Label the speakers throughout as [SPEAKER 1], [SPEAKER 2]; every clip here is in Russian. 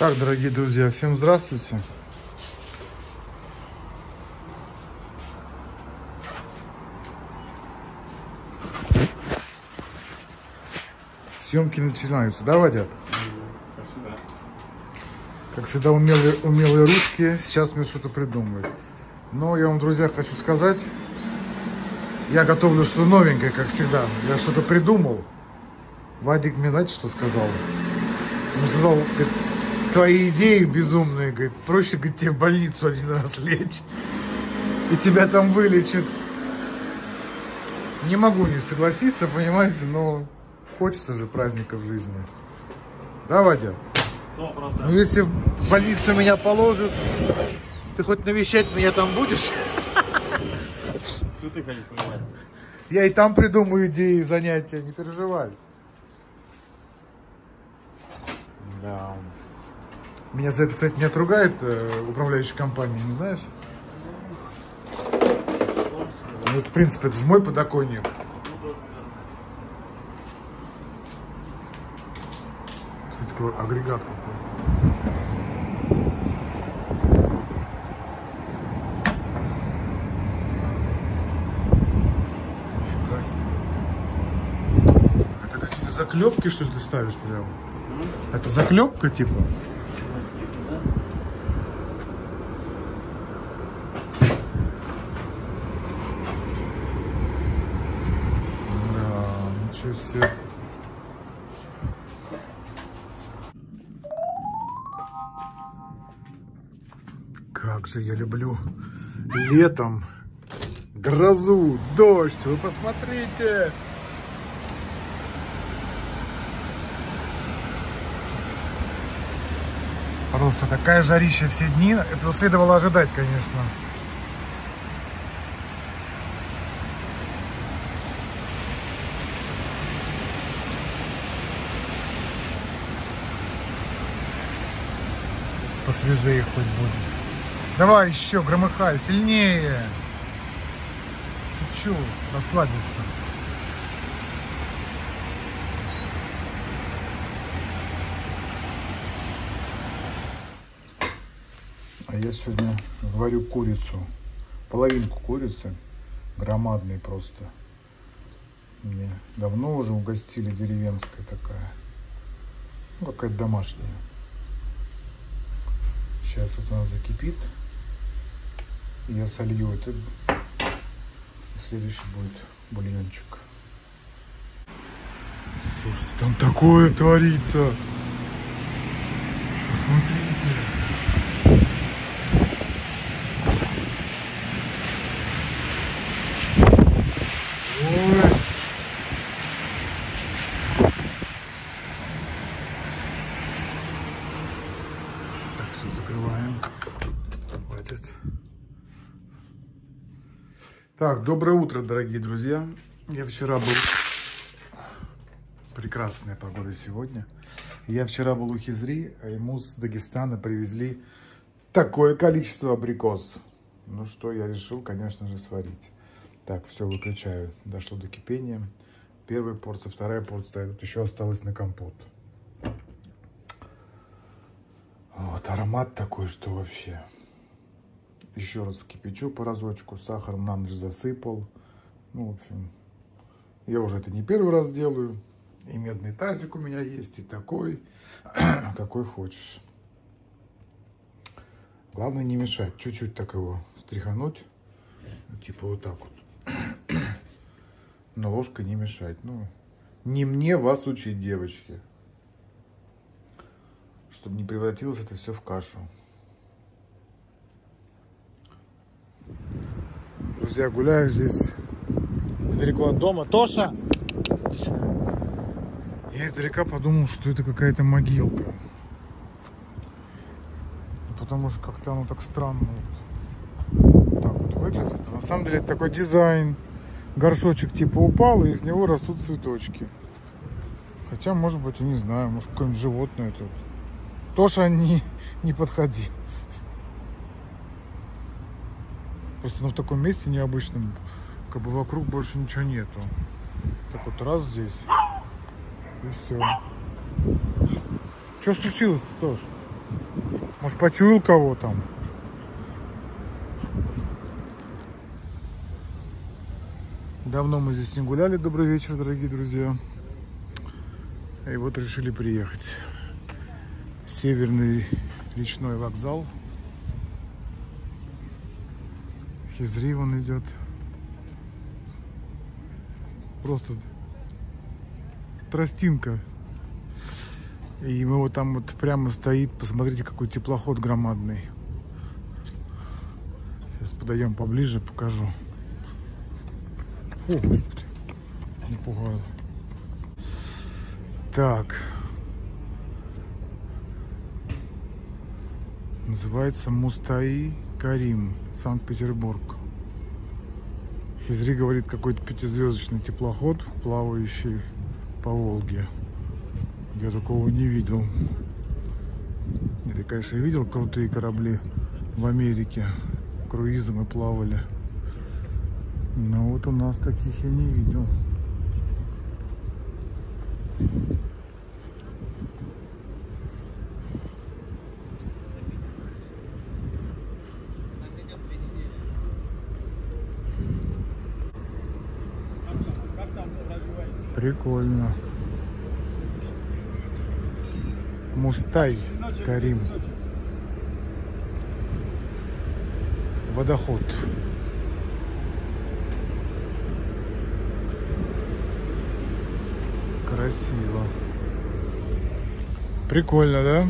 [SPEAKER 1] Так, дорогие друзья, всем здравствуйте. Съемки начинаются, да, Вадят? Как всегда, умелые, умелые ручки. Сейчас мне что-то придумают. Но я вам, друзья, хочу сказать, я готовлю что-то новенькое, как всегда. Я что-то придумал. Вадик мне, знаете, что сказал? Он сказал, твои идеи безумные, говорит, проще, говорит, тебе в больницу один раз лечь, и тебя там вылечат. Не могу не согласиться, понимаете, но хочется же праздника в жизни. Да, Вадя? Ну, если в больницу меня положат, ты хоть навещать меня там будешь?
[SPEAKER 2] Что ты хотел понимать?
[SPEAKER 1] Я и там придумаю идеи занятия, не переживай. Да. Меня за это, кстати, не отругает э, управляющая компания, не знаешь? Ну, это, в принципе, это же мой подоконник. Кстати, какой агрегат какой. Это какие-то заклепки, что ли, ты ставишь прямо? Это заклепка, типа? Же я люблю летом грозу, дождь. Вы посмотрите. Просто такая жарища все дни. Этого следовало ожидать, конечно. Посвежее хоть будет. Давай еще, громыхай, сильнее. Ты че, расслабиться? А я сегодня варю курицу. Половинку курицы. Громадный просто. Мне давно уже угостили деревенская такая. Ну, какая-то домашняя. Сейчас вот она закипит. Я солью это. Следующий будет бульончик. Слушайте, там такое творится. Посмотрите. Ой. Так, все закрываем. Хватит. Так, доброе утро, дорогие друзья. Я вчера был... Прекрасная погода сегодня. Я вчера был у Хизри, а ему с Дагестана привезли такое количество абрикос. Ну что, я решил, конечно же, сварить. Так, все выключаю. Дошло до кипения. Первая порция, вторая порция. Тут еще осталось на компот. Вот, аромат такой, что вообще. Еще раз кипячу по разочку. Сахар на ночь засыпал. Ну, в общем, я уже это не первый раз делаю. И медный тазик у меня есть, и такой, какой хочешь. Главное не мешать. Чуть-чуть так его стряхануть. Ну, Типа вот так вот. Но ложкой не мешать. Ну, не мне вас учить, девочки. Чтобы не превратилось это все в кашу. Друзья, гуляю здесь недалеко от дома. Тоша! Я издалека подумал, что это какая-то могилка. Ну, Потому что как-то оно так странно вот, так вот выглядит. А на самом деле это такой дизайн. Горшочек типа упал, и из него растут цветочки. Хотя, может быть, я не знаю, может какое-нибудь животное тут. Тоша, не, не подходи. Просто ну, в таком месте необычном, как бы вокруг больше ничего нету. Так вот раз здесь, и все. Что случилось-то тоже? Может, почуял кого там? Давно мы здесь не гуляли. Добрый вечер, дорогие друзья. И вот решили приехать. Северный речной вокзал. Хизри он идет. Просто тростинка. И мы вот там вот прямо стоит, посмотрите, какой теплоход громадный. Сейчас подойдем поближе, покажу. О, господи, напугало. Так. Называется Мустаи Карим, Санкт-Петербург. Хизри говорит, какой-то пятизвездочный теплоход, плавающий по Волге. Я такого не видел. Я, конечно, видел крутые корабли в Америке. Круизом мы плавали. Но вот у нас таких я не видел. Прикольно. Мустай Карим. Водоход. Красиво. Прикольно, да?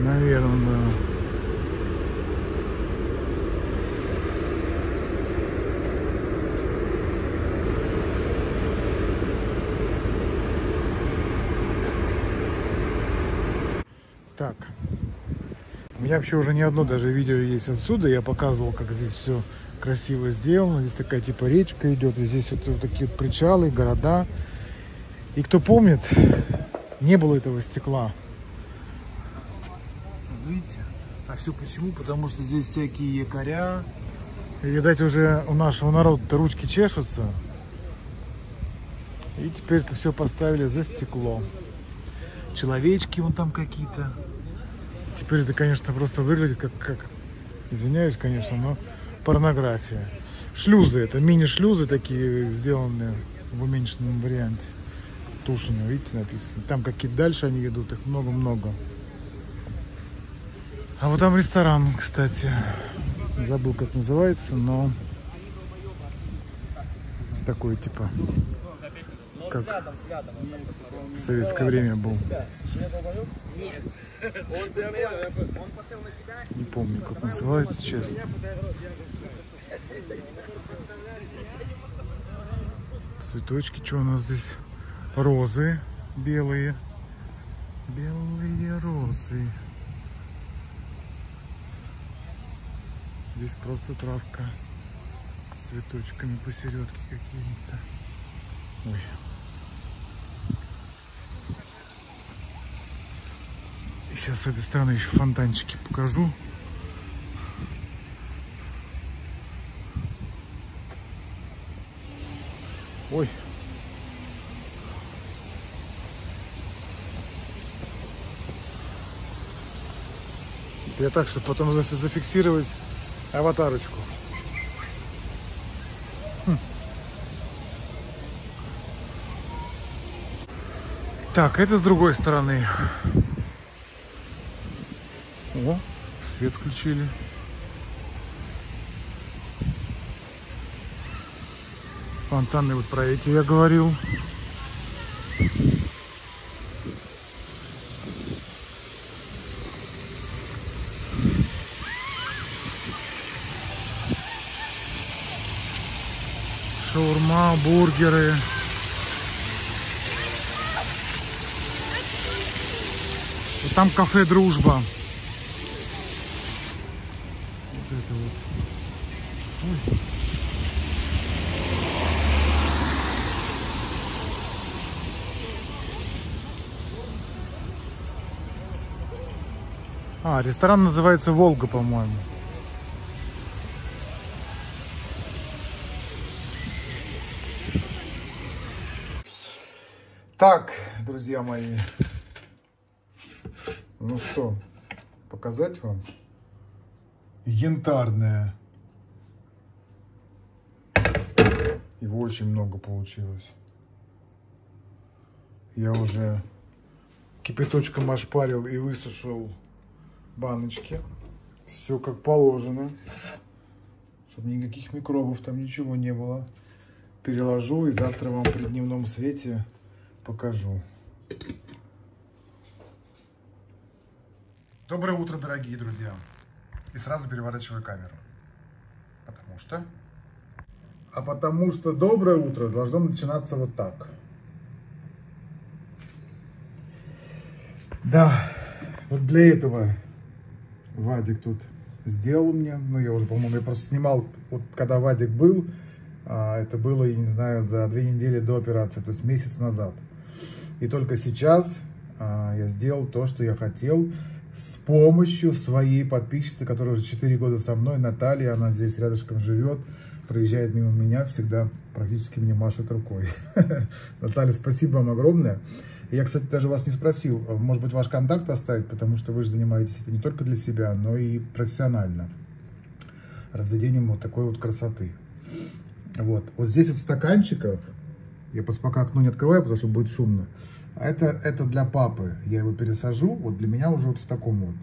[SPEAKER 1] Наверное, да. Так. У меня вообще уже не одно даже видео есть отсюда. Я показывал, как здесь все красиво сделано. Здесь такая типа речка идет. И здесь вот, вот такие вот причалы, города. И кто помнит, не было этого стекла. Видите? А все почему? Потому что здесь всякие якоря. И, видать, уже у нашего народа ручки чешутся. И теперь это все поставили за стекло. Человечки вон там какие-то. Теперь это, конечно, просто выглядит как, как, извиняюсь, конечно, но порнография. Шлюзы, это мини-шлюзы такие, сделанные в уменьшенном варианте. Тушино, видите, написано. Там какие-то дальше они идут, их много-много. А вот там ресторан, кстати. Забыл, как называется, но такой типа, как в советское время был. Не помню, как называется, честно. Цветочки, что у нас здесь? Розы белые. Белые розы. Здесь просто травка с цветочками посередке какими-то. Ой. Сейчас с этой стороны еще фонтанчики покажу. Ой. Это я так, чтобы потом зафиксировать аватарочку. Хм. Так, это с другой стороны. О, свет включили. Фонтаны вот про эти я говорил. Шаурма, бургеры. Там кафе «Дружба». Вот это вот. Ой. Ресторан называется «Волга», по-моему. Так, друзья мои, ну что, показать вам? Янтарное. Его очень много получилось. Я уже кипяточком ошпарил и высушил баночки. Все как положено. Чтобы никаких микробов там ничего не было. Переложу и завтра вам при дневном свете покажу. Доброе утро, дорогие друзья. И сразу переворачиваю камеру. Потому что... А потому что доброе утро должно начинаться вот так. Да, вот для этого Вадик тут сделал мне. Ну, я уже, по-моему, я просто снимал, вот когда Вадик был, а, это было, я не знаю, за две недели до операции, то есть месяц назад. И только сейчас а, я сделал то, что я хотел, с помощью своей подписчицы, которая уже 4 года со мной, Наталья, она здесь рядышком живет, проезжает мимо меня, всегда практически мне машет рукой. Наталья, спасибо вам огромное. Я, кстати, даже вас не спросил, может быть, ваш контакт оставить, потому что вы же занимаетесь это не только для себя, но и профессионально. Разведением вот такой вот красоты. Вот, вот здесь вот в стаканчиках, я просто пока окно не открываю, потому что будет шумно. А это, это для папы. Я его пересажу, вот для меня уже вот в таком вот.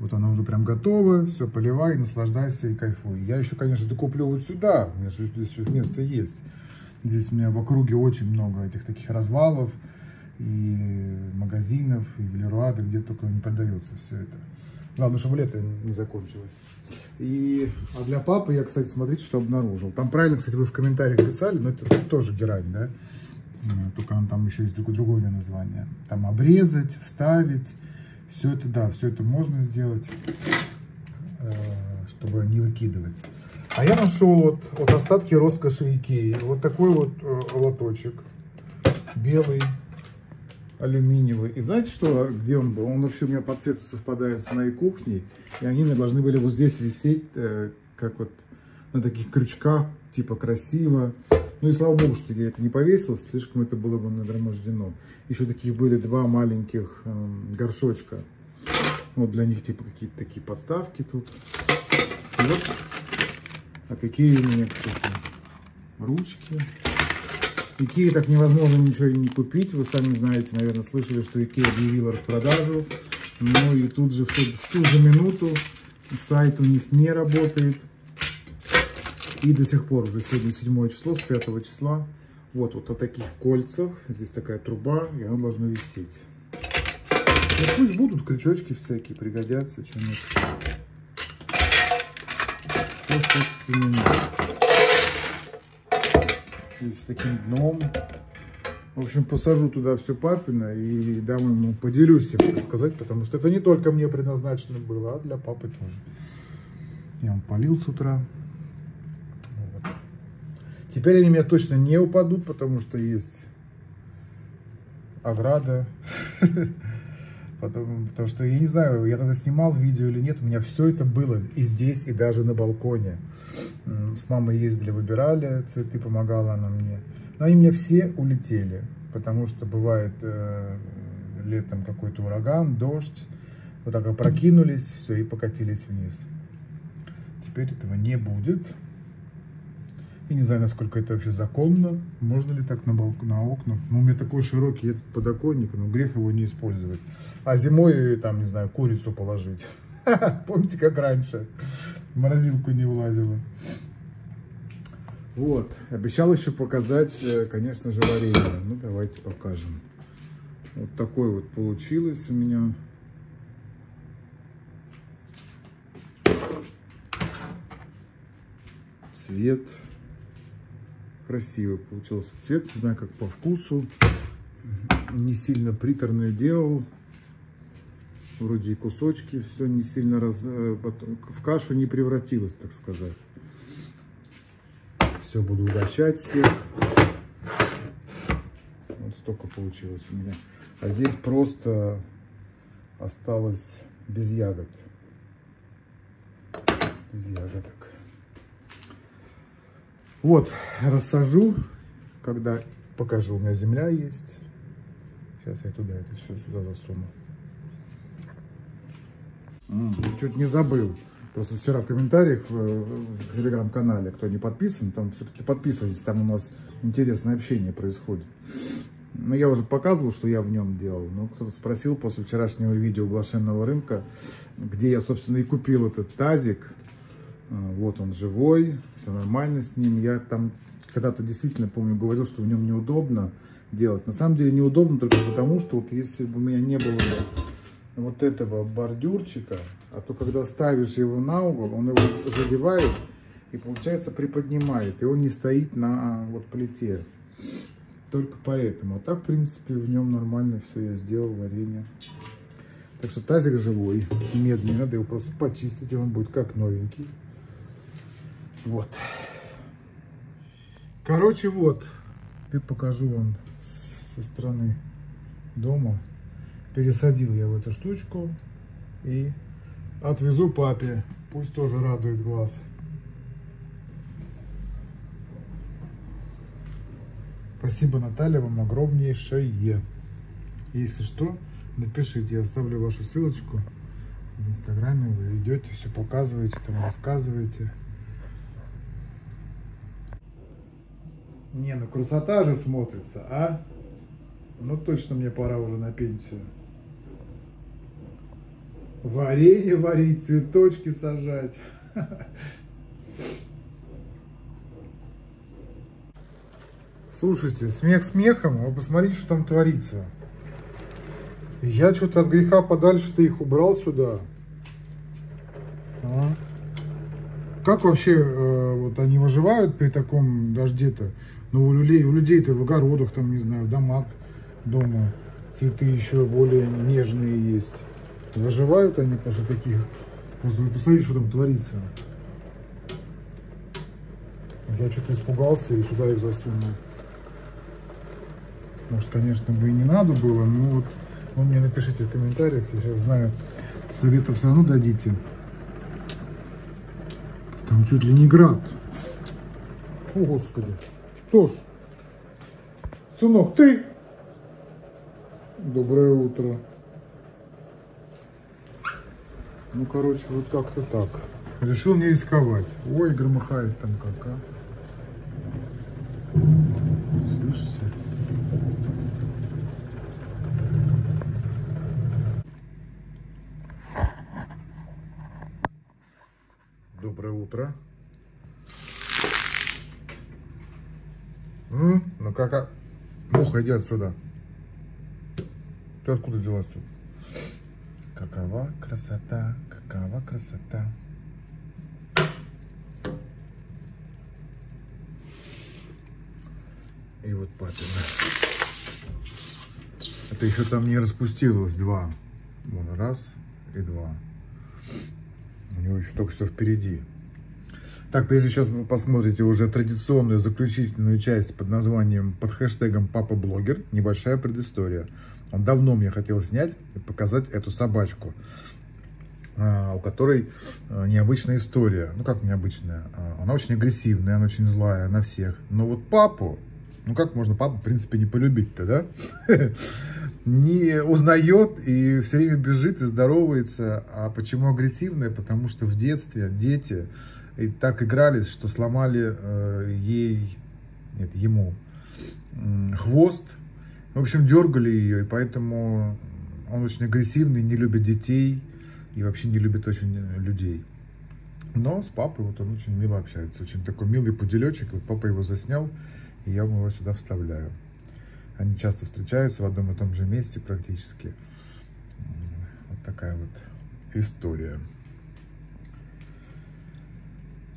[SPEAKER 1] Вот она уже прям готова, все, поливай, наслаждайся и кайфуй. Я еще, конечно, докуплю вот сюда, у меня же здесь еще место есть. Здесь у меня в округе очень много этих таких развалов и магазинов, и в Леруаде, где только не продается все это. Главное, чтобы лето не закончилось. И, а для папы я, кстати, смотрите, что обнаружил. Там правильно, кстати, вы в комментариях писали, но это тоже герань, да? Только там еще есть другое, другое название. Там обрезать, вставить. Все это, да, все это можно сделать, э, чтобы не выкидывать. А я нашел вот, вот остатки роскоши Икеи. Вот такой вот э, лоточек. Белый, алюминиевый. И знаете, что, где он был? Он вообще у меня по цвету совпадает с моей кухней. И они мне должны были вот здесь висеть, э, как вот на таких крючках, типа красиво. Ну и слава богу, что я это не повесил, слишком это было бы нагромождено. Еще таких были два маленьких э, горшочка. Вот для них типа какие-то такие подставки тут. Вот. А какие у меня, кстати, ручки. Икеи так невозможно ничего не купить. Вы сами знаете, наверное, слышали, что Икея объявила распродажу. Ну и тут же в ту, в ту же минуту сайт у них не работает. И до сих пор, уже сегодня 7 число, с 5 числа. Вот, вот о таких кольцах. Здесь такая труба, и она должна висеть. Ну, пусть будут крючочки всякие, пригодятся. Чем это. Что, собственно, нет с таким дном. В общем, посажу туда все папина и дам ему, поделюсь всем, так сказать, потому что это не только мне предназначено было, а для папы тоже. Я вам полил с утра. Вот. Теперь они меня точно не упадут, потому что есть ограда. Потому, потому что, я не знаю, я тогда снимал видео или нет, у меня все это было и здесь, и даже на балконе. С мамой ездили, выбирали цветы, помогала она мне. Но они мне все улетели, потому что бывает э, летом какой-то ураган, дождь. Вот так опрокинулись, все, и покатились вниз. Теперь этого не будет. И не знаю, насколько это вообще законно. Можно ли так на, балк... на окна? Ну, у меня такой широкий этот подоконник, но грех его не использовать. А зимой, там, не знаю, курицу положить. Помните, как раньше? Морозилку не влазило. Вот. Обещал еще показать, э, конечно же, варенье. Ну, давайте покажем. Вот такой вот получилось у меня. Цвет. Красивый получился цвет. Не знаю, как по вкусу. Не сильно приторный делал вроде и кусочки, все не сильно раз, э, в кашу не превратилось, так сказать. Все, буду угощать всех. Вот столько получилось у меня. А здесь просто осталось без ягод. Без ягодок. Вот, рассажу, когда покажу, у меня земля есть. Сейчас я туда это все сюда засуну. М, Чуть не забыл. Просто вчера в комментариях в, телеграм-канале, кто не подписан, там все-таки подписывайтесь, там у нас интересное общение происходит. Ну, я уже показывал, что я в нем делал, но кто-то спросил после вчерашнего видео блошиного рынка, где я, собственно, и купил этот тазик. А, Вот он живой, все нормально с ним. Я там когда-то действительно, помню, говорил, что в нем неудобно делать. На самом деле неудобно только потому, что вот если бы у меня не было бы вот этого бордюрчика, а то когда ставишь его на угол, он его задевает и, получается, приподнимает, и он не стоит на а, вот плите. Только поэтому. А так, в принципе, в нем нормально все я сделал, варенье. Так что тазик живой, медный, надо его просто почистить, и он будет как новенький. Вот. Короче, вот, теперь покажу вам со стороны дома. Пересадил я в эту штучку и отвезу папе. Пусть тоже радует глаз. Спасибо, Наталья, вам огромнейшее. Если что, напишите, я оставлю вашу ссылочку в инстаграме. Вы идете, все показываете, там рассказываете. Не, ну красота же смотрится, а? Ну точно мне пора уже на пенсию. Варенье варить, цветочки сажать. Слушайте, смех смехом, а посмотрите, что там творится. Я что-то от греха подальше-то их убрал сюда. А? Как вообще э, вот они выживают при таком дожде-то? Ну, у людей, у людей-то в огородах, там, не знаю, в домах дома цветы еще более нежные есть. Выживают они после таких. Просто вы посмотрите, что там творится. Я что-то испугался и сюда их засунул. Может, конечно, бы и не надо было, но вот вы мне напишите в комментариях, я сейчас знаю, советов все равно дадите. Там чуть ли не град. О, Господи. Кто ж? Сынок, ты? Доброе утро. Ну, короче, вот как-то так. Решил не рисковать. Ой, громыхает там как, а. Слышите? Доброе утро. М? Ну как, а? Иди отсюда. Ты откуда взялась тут? Какова красота, какова красота. И вот папина. Это еще там не распустилось два. Вон раз и два. У него еще только все впереди. Так, прежде сейчас вы посмотрите уже традиционную заключительную часть под названием, под хэштегом «Папа блогер», небольшая предыстория. Он давно мне хотел снять и показать эту собачку, а, у которой а, необычная история. Ну, как необычная? А, Она очень агрессивная, она очень злая на всех. Но вот папу, ну, как можно папу, в принципе, не полюбить-то, да? не узнает и все время бежит и здоровается. А почему агрессивная? Потому что в детстве дети и так игрались, что сломали э, ей, нет, ему м, хвост. В общем, дергали ее, и поэтому он очень агрессивный, не любит детей и вообще не любит очень э, людей. Но с папой вот он очень мило общается, очень такой милый пуделечек. Вот папа его заснял, и я его сюда вставляю. Они часто встречаются в одном и том же месте практически. Вот такая вот история.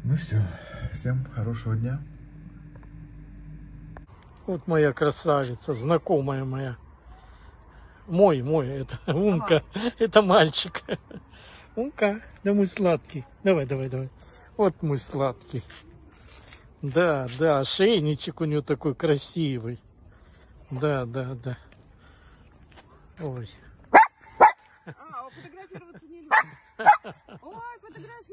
[SPEAKER 1] Ну все, всем хорошего дня.
[SPEAKER 3] Вот моя красавица, знакомая моя. Мой, мой, это Умка, это мальчик. Умка, да мой сладкий. Давай, давай, давай. Вот мой сладкий. Да, да, шейничек у него такой красивый. Да, да, да. Ой.
[SPEAKER 4] А, фотографироваться не любит. Ой, фотографии.